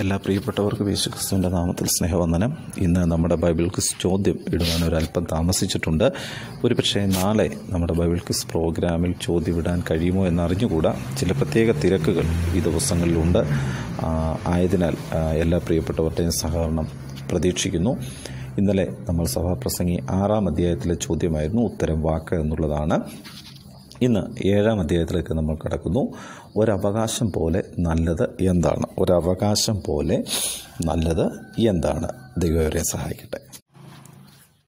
എല്ലാ പ്രിയപ്പെട്ടവർക്കും യേശു ക്രിസ്തുവിന്റെ നാമത്തിൽ സ്നേഹവന്ദനം. ഇന്ന് നമ്മുടെ ബൈബിൾ ക്വിസ് ചോദ്യം ഇടുവാൻ ഒരല്പം താമസിച്ചിട്ടുണ്ട്. ഒരുപക്ഷെ നാളെ നമ്മുടെ ബൈബിൾ ക്വിസ് പ്രോഗ്രാമിൽ ചോദ്യം ഇടാൻ കഴിയുമോ എന്നറിഞ്ഞുകൂടാ. ചില പ്രത്യേക തിരക്കുകൾ ഈ ദിവസങ്ങളിലുണ്ട്. ആയതിനാൽ എല്ലാ പ്രിയപ്പെട്ടവരുടെയും സഹകരണം പ്രതീക്ഷിക്കുന്നു. ഇന്നലെ നമ്മൾ സഭാപ്രസംഗി ആറാം അധ്യായത്തിലെ ചോദ്യമായിരുന്നു. ഉത്തരം വാക്ക് എന്നുള്ളതാണ്. ഇന്ന് ഏഴാം അധ്യായത്തിലേക്ക് നമ്മൾ കടക്കുന്നു. ഒരവകാശം പോലെ നല്ലത് എന്താണ്? ഒരവകാശം പോലെ നല്ലത് എന്താണ്? ദൈവവരെ സഹായിക്കട്ടെ.